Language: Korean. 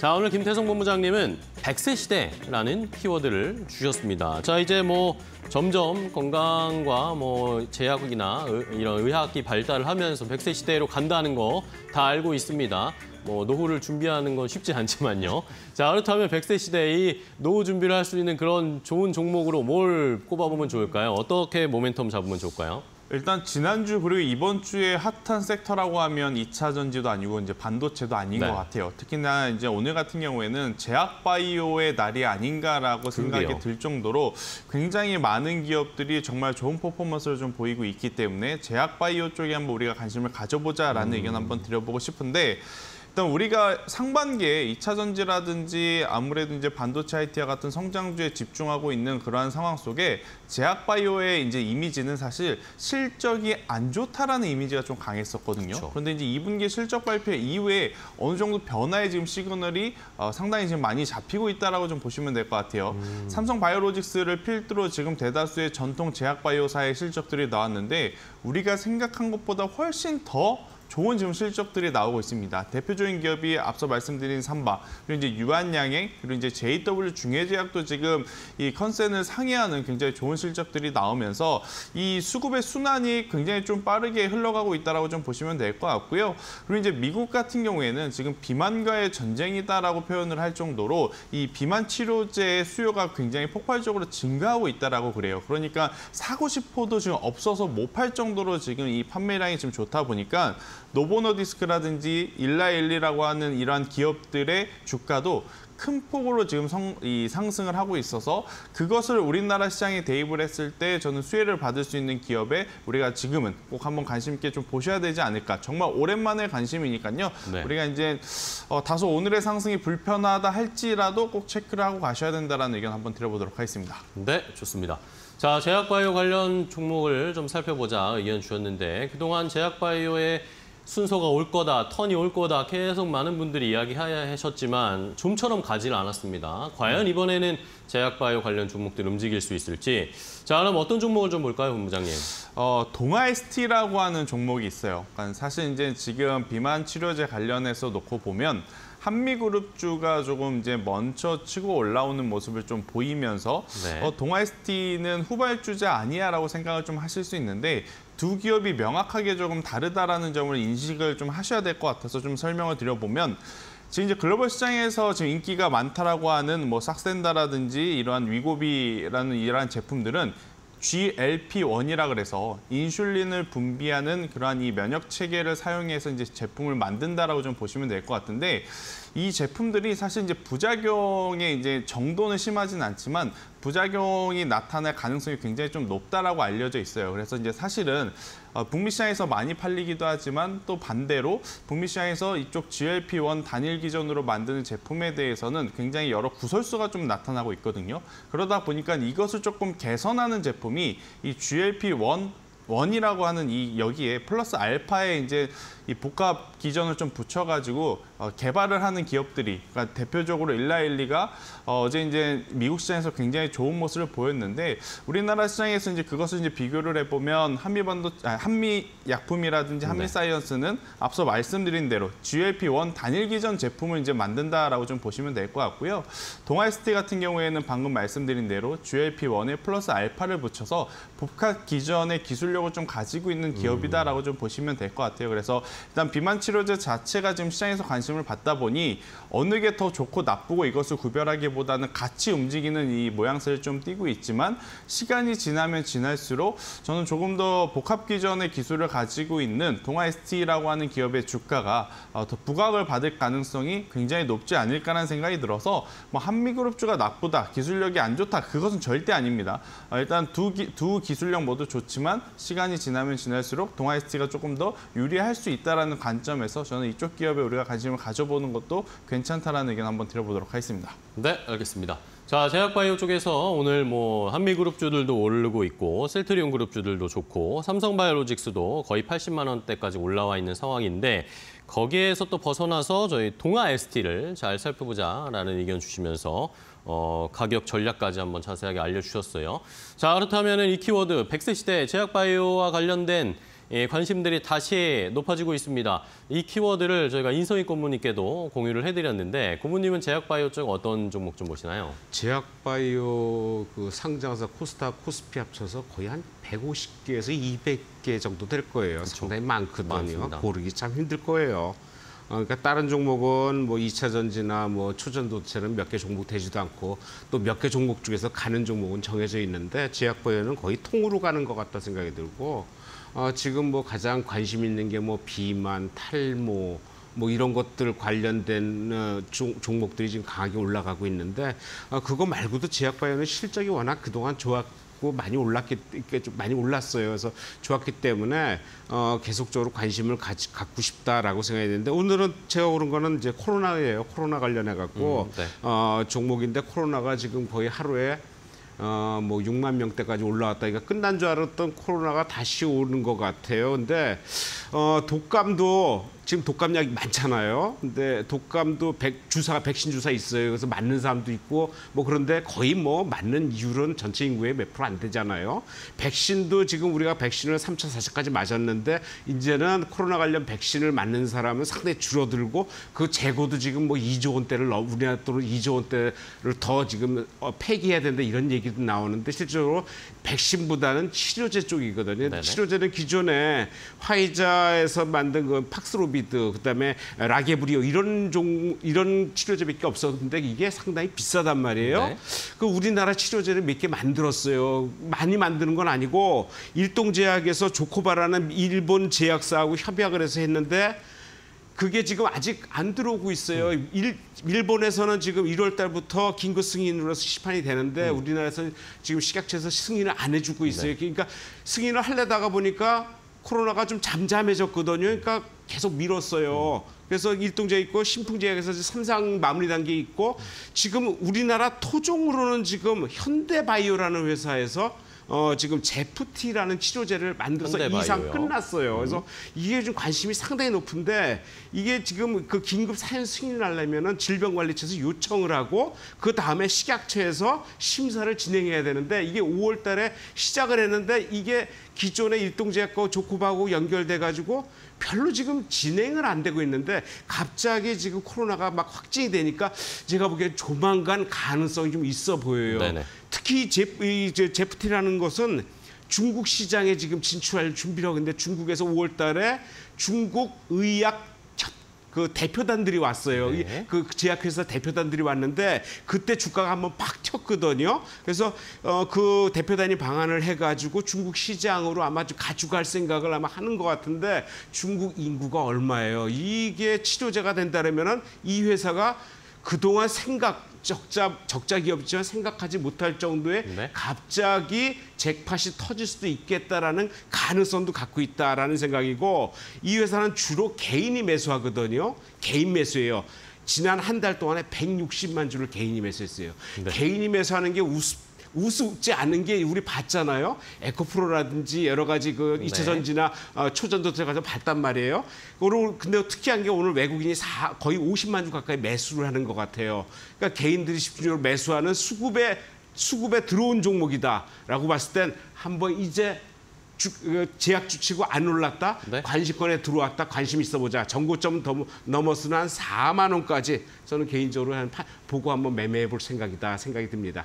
자, 오늘 김태성 본부장님은 100세 시대라는 키워드를 주셨습니다. 자, 이제 뭐 점점 건강과 뭐 제약이나 의- 이런 의학이 발달을 하면서 100세 시대로 간다는 거 다 알고 있습니다. 뭐 노후를 준비하는 건 쉽지 않지만요. 자, 그렇다면 100세 시대에 이 노후 준비를 할 수 있는 그런 좋은 종목으로 뭘 꼽아보면 좋을까요? 어떻게 모멘텀 잡으면 좋을까요? 일단 지난주 그리고 이번 주에 핫한 섹터라고 하면 2차 전지도 아니고 이제 반도체도 아닌 네. 것 같아요. 특히나 이제 오늘 같은 경우에는 제약 바이오의 날이 아닌가라고 생각이 그러게요. 들 정도로 굉장히 많은 기업들이 정말 좋은 퍼포먼스를 좀 보이고 있기 때문에 제약 바이오 쪽에 한번 우리가 관심을 가져보자라는 음. 의견 한번 드려보고 싶은데 일단 우리가 상반기에 2차 전지라든지 아무래도 이제 반도체 IT와 같은 성장주에 집중하고 있는 그러한 상황 속에 제약 바이오의 이제 이미지는 사실 실적이 안 좋다라는 이미지가 좀 강했었거든요. 그렇죠. 그런데 이제 2분기 실적 발표 이후에 어느 정도 변화의 지금 시그널이 어, 상당히 지금 많이 잡히고 있다라고 좀 보시면 될 것 같아요. 삼성 바이오로직스를 필두로 지금 대다수의 전통 제약 바이오사의 실적들이 나왔는데 우리가 생각한 것보다 훨씬 더 좋은 지금 실적들이 나오고 있습니다. 대표적인 기업이 앞서 말씀드린 삼바, 그리고 이제 유한양행, 그리고 이제 JW 중해제약도 지금 이 컨센을 상회하는 굉장히 좋은 실적들이 나오면서 이 수급의 순환이 굉장히 좀 빠르게 흘러가고 있다라고 좀 보시면 될 것 같고요. 그리고 이제 미국 같은 경우에는 지금 비만과의 전쟁이다라고 표현을 할 정도로 이 비만 치료제의 수요가 굉장히 폭발적으로 증가하고 있다라고 그래요. 그러니까 사고 싶어도 지금 없어서 못 팔 정도로 지금 이 판매량이 지금 좋다 보니까 노보노디스크라든지 일라엘리라고 하는 이러한 기업들의 주가도 큰 폭으로 지금 성, 이 상승을 하고 있어서 그것을 우리나라 시장에 대입을 했을 때 저는 수혜를 받을 수 있는 기업에 우리가 지금은 꼭 한번 관심 있게 좀 보셔야 되지 않을까. 정말 오랜만에 관심이니까요. 네. 우리가 이제 어, 다소 오늘의 상승이 불편하다 할지라도 꼭 체크를 하고 가셔야 된다라는 의견 한번 드려보도록 하겠습니다. 네, 좋습니다. 자, 제약바이오 관련 종목을 좀 살펴보자 의견 주셨는데 그동안 제약바이오의 순서가 올 거다, 턴이 올 거다 계속 많은 분들이 이야기하셨지만 좀처럼 가지를 않았습니다. 과연 이번에는 제약바이오 관련 종목들 움직일 수 있을지. 자, 그럼 어떤 종목을 좀 볼까요, 본부장님? 어, 동아에스티라고 하는 종목이 있어요. 그러니까 사실 이제 지금 비만 치료제 관련해서 놓고 보면 한미그룹주가 조금 이제 먼저 치고 올라오는 모습을 좀 보이면서 네. 어, 동아에스티는 후발주자 아니야라고 생각을 좀 하실 수 있는데 두 기업이 명확하게 조금 다르다라는 점을 인식을 좀 하셔야 될 것 같아서 좀 설명을 드려보면 지금 이제 글로벌 시장에서 지금 인기가 많다라고 하는 뭐 삭센다라든지 이러한 위고비라는 이러한 제품들은 GLP-1이라 그래서 인슐린을 분비하는 그러한 이 면역 체계를 사용해서 이제 제품을 만든다라고 좀 보시면 될 것 같은데 이 제품들이 사실 이제 부작용의 이제 정도는 심하진 않지만 부작용이 나타날 가능성이 굉장히 좀 높다라고 알려져 있어요. 그래서 이제 사실은 어, 북미 시장에서 많이 팔리기도 하지만 또 반대로 북미 시장에서 이쪽 GLP-1 단일 기전으로 만드는 제품에 대해서는 굉장히 여러 구설수가 좀 나타나고 있거든요. 그러다 보니까 이것을 조금 개선하는 제품이 이 GLP-1 원이라고 하는 이 여기에 플러스 알파에 이제 이 복합 기전을 좀 붙여가지고 어, 개발을 하는 기업들이 그러니까 대표적으로 일라일리가 어, 어제 이제 미국 시장에서 굉장히 좋은 모습을 보였는데 우리나라 시장에서 이제 그것을 이제 비교를 해보면 한미 반도 아, 한미 약품이라든지 한미 네. 사이언스는 앞서 말씀드린 대로 GLP-1 단일 기전 제품을 이제 만든다라고 좀 보시면 될 것 같고요. 동아이스티 같은 경우에는 방금 말씀드린 대로 GLP-1에 플러스 알파를 붙여서 복합 기전의 기술 력을 좀 가지고 있는 기업이다라고 좀 보시면 될 것 같아요. 그래서 일단 비만 치료제 자체가 지금 시장에서 관심을 받다 보니 어느 게 더 좋고 나쁘고 이것을 구별하기보다는 같이 움직이는 이 모양새를 좀 띠고 있지만 시간이 지나면 지날수록 저는 조금 더 복합 기전의 기술을 가지고 있는 동아ST라고 하는 기업의 주가가 어, 더 부각을 받을 가능성이 굉장히 높지 않을까라는 생각이 들어서 뭐 한미그룹주가 나쁘다, 기술력이 안 좋다 그것은 절대 아닙니다. 어, 일단 두, 기, 두 기술력 모두 좋지만 시간이 지나면 지날수록 동아ST가 조금 더 유리할 수 있다라는 관점에서 저는 이쪽 기업에 우리가 관심을 가져보는 것도 괜찮다라는 의견 한번 드려보도록 하겠습니다. 네, 알겠습니다. 자, 제약바이오 쪽에서 오늘 뭐 한미그룹주들도 오르고 있고 셀트리온 그룹주들도 좋고 삼성바이오로직스도 거의 80만 원대까지 올라와 있는 상황인데 거기에서 또 벗어나서 저희 동아 ST를 잘 살펴보자라는 의견 주시면서 어, 가격 전략까지 한번 자세하게 알려주셨어요. 자, 그렇다면 이 키워드 100세 시대 제약바이오와 관련된 예, 관심들이 다시 높아지고 있습니다. 이 키워드를 저희가 인성희 고문님께도 공유를 해드렸는데 고문님은 제약바이오 쪽 어떤 종목 좀 보시나요? 제약바이오 그 상장사 코스닥 코스피 합쳐서 거의 한 150개에서 200개 정도 될 거예요. 상당히 많거든요. 많습니다. 고르기 참 힘들 거예요. 어, 그러니까 다른 종목은 뭐 2차 전지나 뭐 초전도체는 몇 개 종목 되지도 않고 또 몇 개 종목 중에서 가는 종목은 정해져 있는데 제약바이오는 거의 통으로 가는 것 같다 생각이 들고 어, 지금 뭐 가장 관심 있는 게 뭐 비만, 탈모 뭐 이런 것들 관련된 어, 종, 종목들이 지금 강하게 올라가고 있는데 어, 그거 말고도 제약바이오는 실적이 워낙 그동안 좋았 고 많이 올랐기 좀 많이 올랐어요. 그래서 좋았기 때문에 어, 계속적으로 관심을 가지, 갖고 싶다라고 생각했는데 오늘은 제가 오른 거는 이제 코로나예요. 코로나 관련해 갖고 음, 네. 어, 종목인데 코로나가 지금 거의 하루에 어, 뭐 6만 명대까지 올라왔다. 그러니까 끝난 줄 알았던 코로나가 다시 오는 것 같아요. 근데 어, 독감도 지금 독감약이 많잖아요. 근데 독감도 백, 주사 백신 주사 있어요. 그래서 맞는 사람도 있고 뭐 그런데 거의 뭐 맞는 이율은 전체 인구의 몇 프로 안 되잖아요. 백신도 지금 우리가 백신을 3차, 4차까지 맞았는데 이제는 코로나 관련 백신을 맞는 사람은 상당히 줄어들고 그 재고도 지금 뭐 2조 원대를 넘 우리나라 돈으로 2조 원대를 더 지금 어, 폐기해야 된다 이런 얘기도 나오는데 실제로 백신보다는 치료제 쪽이거든요. 네네. 치료제는 기존에 화이자에서 만든 그 팍스로비 드 그다음에 라게브리오 이런 종 이런 치료제밖에 없었는데 이게 상당히 비싸단 말이에요. 네. 그 우리나라 치료제를 몇 개 만들었어요. 많이 만드는 건 아니고 일동제약에서 조코바라는 일본 제약사하고 협약을 해서 했는데 그게 지금 아직 안 들어오고 있어요. 일, 일본에서는 지금 1월 달부터 긴급 승인으로서 시판이 되는데 우리나라에서는 지금 식약처에서 승인을 안 해주고 있어요. 그러니까 승인을 하려다가 보니까 코로나가 좀 잠잠해졌거든요. 그러니까 계속 미뤘어요. 그래서 일동제 있고 신풍제약에서 삼상 마무리 단계 있고 지금 우리나라 토종으로는 지금 현대바이오라는 회사에서 어 지금 제프티라는 치료제를 만들어서? 이상 끝났어요. 그래서 이게 좀 관심이 상당히 높은데 이게 지금 그 긴급 사연 승인을 하려면은 질병관리청에서 요청을 하고 그 다음에 식약처에서 심사를 진행해야 되는데 이게 5월 달에 시작을 했는데 이게 기존의 일동제약과 조코바하고 연결돼 가지고 별로 지금 진행을 안 되고 있는데 갑자기 지금 코로나가 막 확진이 되니까 제가 보기엔 조만간 가능성이 좀 있어 보여요. 네네. 특히 제, 이, 제, 제프티라는 것은 중국 시장에 지금 진출할 준비를 하고 있는데 중국에서 5월 달에 중국 의약 협- 그 대표단들이 왔어요. 네. 이- 그 제약회사 대표단들이 왔는데 그때 주가가 한번 팍 튀었거든요. 그래서 어, 그 대표단이 방안을 해가지고 중국 시장으로 아마 좀 가져갈 생각을 아마 하는 것 같은데 중국 인구가 얼마예요? 이게 치료제가 된다면은 이 회사가 그동안 생각 적자 적자 기업이지만 생각하지 못할 정도의 네. 갑자기 잭팟이 터질 수도 있겠다라는 가능성도 갖고 있다라는 생각이고 이 회사는 주로 개인이 매수하거든요. 개인 매수예요. 지난 한 달 동안에 160만 주를 개인이 매수했어요. 네. 개인이 매수하는 게 우습 우습지 않은 게 우리 봤잖아요. 에코프로라든지 여러 가지 그 네. 2차 전지나 어, 초전도체 가서 봤단 말이에요. 그리고 근데 특이한 게 오늘 외국인이 사, 거의 50만 주 가까이 매수를 하는 것 같아요. 그러니까 개인들이 집중적으로 매수하는 수급에 수급에 들어온 종목이다라고 봤을 땐 한번 이제 주, 그 제약 주치고 안 올랐다 네. 관심권에 들어왔다 관심 있어 보자 전고점 더 넘었으면 한 4만 원까지 저는 개인적으로 한 파- 보고 한번 매매해 볼 생각이다 생각이 듭니다.